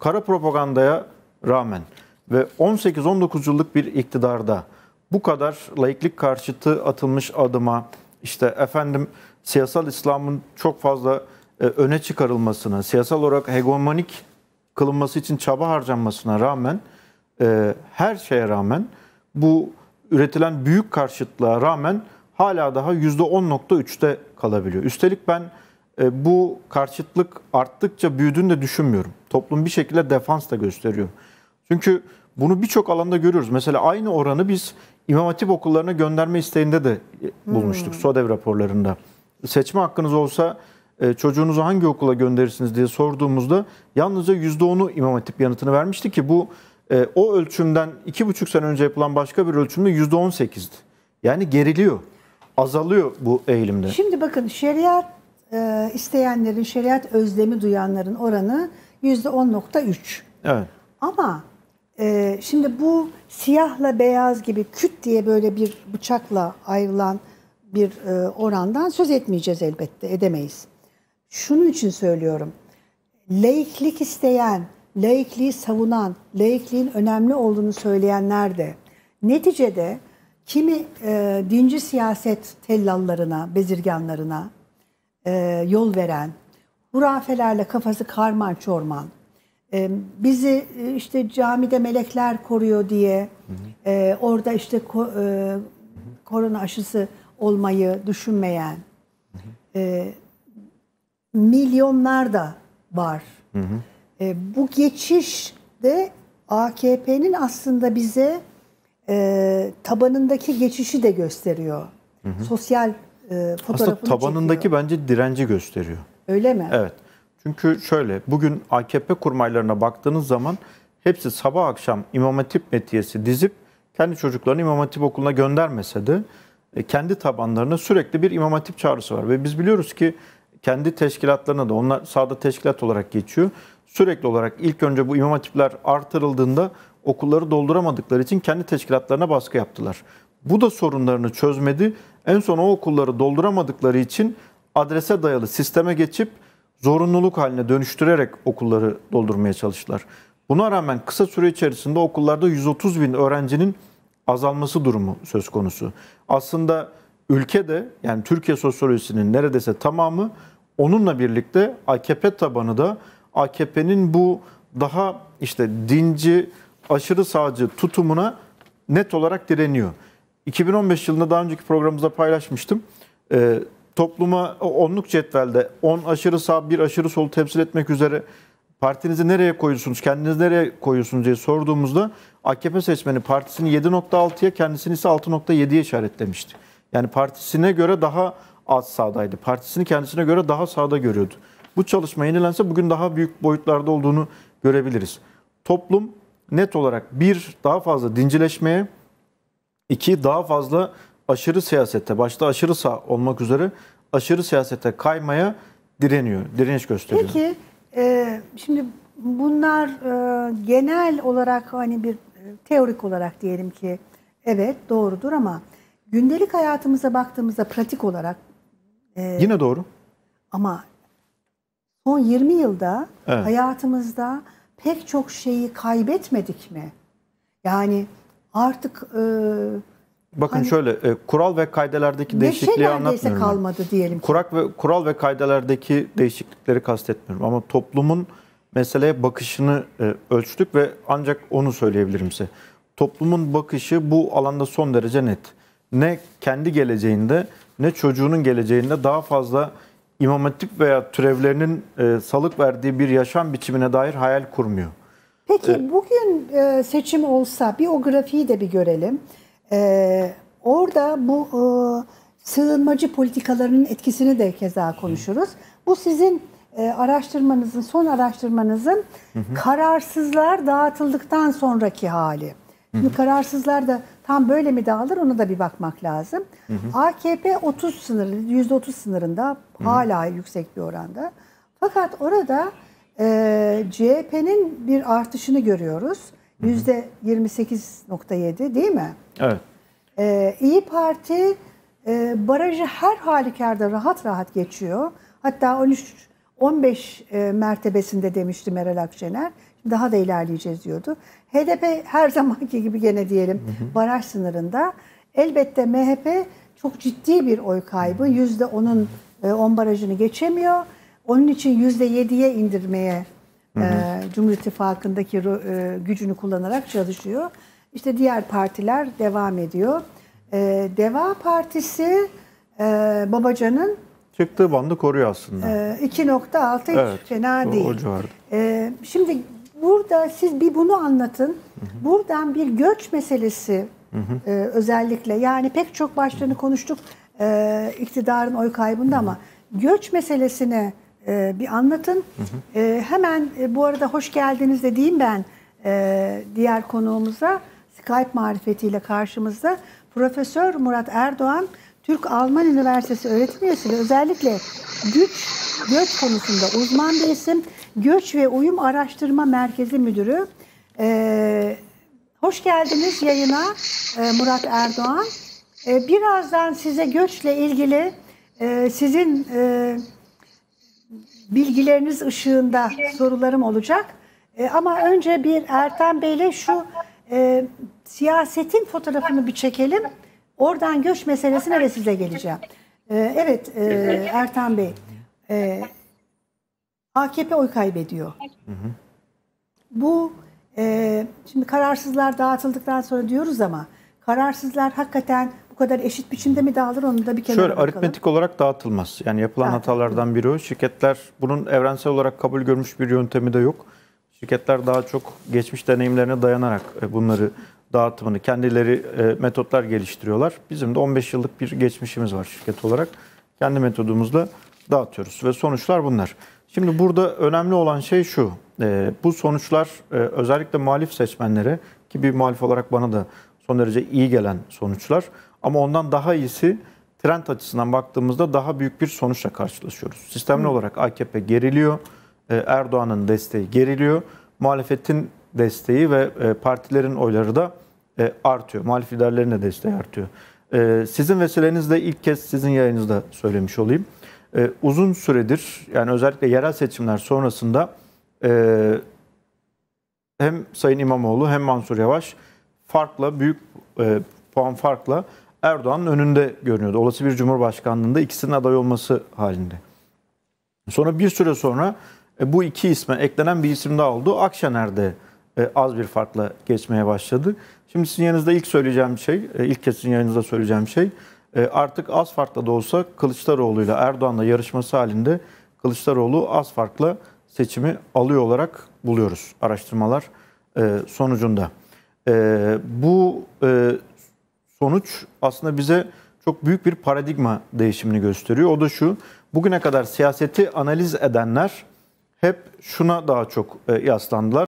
kara propagandaya rağmen ve 18-19 yıllık bir iktidarda bu kadar laiklik karşıtı atılmış adıma işte efendim siyasal İslam'ın çok fazla e, öne çıkarılmasına, siyasal olarak hegemonik kılınması için çaba harcanmasına rağmen e, her şeye rağmen bu üretilen büyük karşıtlığa rağmen hala daha %10.3'te kalabiliyor. Üstelik ben bu karşıtlık arttıkça büyüdüğünü de düşünmüyorum. Toplum bir şekilde defans da gösteriyor. Çünkü bunu birçok alanda görüyoruz. Mesela aynı oranı biz İmam Hatip okullarına gönderme isteğinde de bulmuştuk hmm. SODEV raporlarında. Seçme hakkınız olsa e, çocuğunuzu hangi okula gönderirsiniz diye sorduğumuzda yalnızca %10'u İmam Hatip yanıtını vermişti ki bu e, o ölçümden iki buçuk sene önce yapılan başka bir ölçümde %18'di. Yani geriliyor, azalıyor bu eğilimde. Şimdi bakın şeriat e, isteyenlerin, şeriat özlemi duyanların oranı %10.3. Evet. Ama e, şimdi bu siyahla beyaz gibi küt diye böyle bir bıçakla ayrılan bir e, orandan söz etmeyeceğiz elbette, edemeyiz. Şunun için söylüyorum. Laiklik isteyen, laikliği savunan, laikliğin önemli olduğunu söyleyenler de neticede kimi e, dinci siyaset tellallarına, bezirganlarına e, yol veren, hurafelerle kafası karman çorman, e, bizi e, işte camide melekler koruyor diye e, orada işte ko, e, korona aşısı olmayı düşünmeyen e, milyonlar da var. E, bu geçiş de AKP'nin aslında bize e, tabanındaki geçişi de gösteriyor. Hı hı. Sosyal e, fotoğrafını Aslında tabanındaki çekiyor. bence direnci gösteriyor. Öyle mi? Evet. Çünkü şöyle bugün AKP kurmaylarına baktığınız zaman hepsi sabah akşam İmam Hatip metiyesi dizip kendi çocuklarını İmam Hatip okuluna göndermese de e, kendi tabanlarına sürekli bir İmam Hatip çağrısı var. Ve biz biliyoruz ki kendi teşkilatlarına da onlar sağda teşkilat olarak geçiyor. Sürekli olarak ilk önce bu imam hatipler artırıldığında okulları dolduramadıkları için kendi teşkilatlarına baskı yaptılar. Bu da sorunlarını çözmedi. En son o okulları dolduramadıkları için adrese dayalı sisteme geçip zorunluluk haline dönüştürerek okulları doldurmaya çalıştılar. Buna rağmen kısa süre içerisinde okullarda 130 bin öğrencinin azalması durumu söz konusu. Aslında ülkede yani Türkiye sosyolojisinin neredeyse tamamı onunla birlikte AKP tabanı da AKP'nin bu daha işte dinci, aşırı sağcı tutumuna net olarak direniyor. 2015 yılında daha önceki programımızda paylaşmıştım. Ee, topluma onluk cetvelde 10 aşırı sağ, bir aşırı sol temsil etmek üzere partinizi nereye koyuyorsunuz, kendinizi nereye koyuyorsunuz diye sorduğumuzda AKP seçmeni partisini 7.6'ya kendisini ise 6.7'ye işaretlemişti. Yani partisine göre daha az sağdaydı. Partisini kendisine göre daha sağda görüyordu. Bu çalışma yenilense bugün daha büyük boyutlarda olduğunu görebiliriz. Toplum net olarak bir daha fazla dincileşmeye, iki daha fazla aşırı siyasete, başta aşırı sağ olmak üzere aşırı siyasete kaymaya direniyor, direniş gösteriyor. Peki, e, şimdi bunlar e, genel olarak hani bir e, teorik olarak diyelim ki evet doğrudur ama gündelik hayatımıza baktığımızda pratik olarak e, yine doğru. Ama son 20 yılda evet. hayatımızda pek çok şeyi kaybetmedik mi? Yani artık e, Bakın hani, şöyle e, kural ve kaydelerdeki değişikliği anlatmıyorum. kalmadı diyelim. Kurak ve kural ve kaydelerdeki değişiklikleri kastetmiyorum ama toplumun meseleye bakışını e, ölçtük ve ancak onu söyleyebilirim size. Toplumun bakışı bu alanda son derece net ne kendi geleceğinde ne çocuğunun geleceğinde daha fazla İmam Hatip veya türevlerinin e, salık verdiği bir yaşam biçimine dair hayal kurmuyor. Peki ee, bugün e, seçim olsa bir o grafiği de bir görelim. E, orada bu e, sığınmacı politikalarının etkisini de keza konuşuruz. Bu sizin e, araştırmanızın, son araştırmanızın hı hı. kararsızlar dağıtıldıktan sonraki hali. Şimdi hı hı. kararsızlar da tam böyle mi dağılır ona da bir bakmak lazım. Hı hı. AKP 30 sınırı, %30 sınırında hı hı. hala yüksek bir oranda. Fakat orada e, CHP'nin bir artışını görüyoruz. Yüzde 28.7 değil mi? Evet. E, İyi Parti e, barajı her halükarda rahat rahat geçiyor. Hatta 13 15 e, mertebesinde demişti Meral Akşener. Daha da ilerleyeceğiz diyordu. HDP her zamanki gibi gene diyelim baraj sınırında. Elbette MHP çok ciddi bir oy kaybı. Yüzde onun 10 barajını geçemiyor. Onun için yüzde yediye indirmeye e, Cumhur İttifakı'ndaki e, gücünü kullanarak çalışıyor. İşte diğer partiler devam ediyor. E, Deva Partisi e, Babacan'ın Çıktığı bandı koruyor aslında. e, 2.6 hiç Evet, fena o- değil. o civarda. E, şimdi burada siz bir bunu anlatın. Buradan bir göç meselesi e, özellikle yani pek çok başlığını konuştuk e, iktidarın oy kaybında ama göç meselesini e, bir anlatın. E, hemen e, bu arada hoş geldiniz de diyeyim ben e, diğer konuğumuza Skype marifetiyle karşımızda Profesör Murat Erdoğan Türk-Alman Üniversitesi öğretim üyesi ve özellikle güç, göç konusunda uzman bir isim. Göç ve Uyum Araştırma Merkezi Müdürü. Ee, hoş geldiniz yayına e, Murat Erdoğan. Ee, birazdan size göçle ilgili e, sizin e, bilgileriniz ışığında sorularım olacak. E, ama önce bir Ertem Bey'le şu e, siyasetin fotoğrafını bir çekelim. Oradan göç meselesine ve size geleceğim. E, evet e, Ertem Bey. E, AKP oy kaybediyor. Bu e, şimdi kararsızlar dağıtıldıktan sonra diyoruz ama kararsızlar hakikaten kadar eşit biçimde mi dağılır onu da bir kenara Şöyle bakalım. aritmetik olarak dağıtılmaz. Yani yapılan Dağıtılmaz. hatalardan biri o. Şirketler bunun evrensel olarak kabul görmüş bir yöntemi de yok. Şirketler daha çok geçmiş deneyimlerine dayanarak e, bunları dağıtımını, kendileri e, metotlar geliştiriyorlar. Bizim de 15 yıllık bir geçmişimiz var şirket olarak. Kendi metodumuzla dağıtıyoruz ve sonuçlar bunlar. Şimdi burada önemli olan şey şu. e, Bu sonuçlar özellikle muhalif seçmenlere ki bir muhalif olarak bana da son derece iyi gelen sonuçlar. Ama ondan daha iyisi trend açısından baktığımızda daha büyük bir sonuçla karşılaşıyoruz. Sistemli olarak AKP geriliyor. e, Erdoğan'ın desteği geriliyor. Muhalefetin desteği ve e, partilerin oyları da e, artıyor. Muhalif liderlerin de desteği artıyor. Sizin vesilenizle ilk kez sizin yayınınızda söylemiş olayım. Uzun süredir yani özellikle yerel seçimler sonrasında hem Sayın İmamoğlu hem Mansur Yavaş farkla büyük puan farkla Erdoğan'ın önünde görünüyordu. Olası bir cumhurbaşkanlığında ikisinin aday olması halinde. Sonra bir süre sonra e, bu iki isme eklenen bir isim daha oldu. Akşener'de e, az bir farkla geçmeye başladı. Şimdi sizin yanınızda ilk söyleyeceğim şey, e, ilk kez sizin yanınızda söyleyeceğim şey artık az farkla da olsa Kılıçdaroğlu'yla Erdoğan'la yarışması halinde Kılıçdaroğlu az farkla seçimi alıyor olarak buluyoruz araştırmalar sonucunda. Bu sonuç aslında bize çok büyük bir paradigma değişimini gösteriyor. O da şu, bugüne kadar siyaseti analiz edenler hep şuna daha çok e, yaslandılar.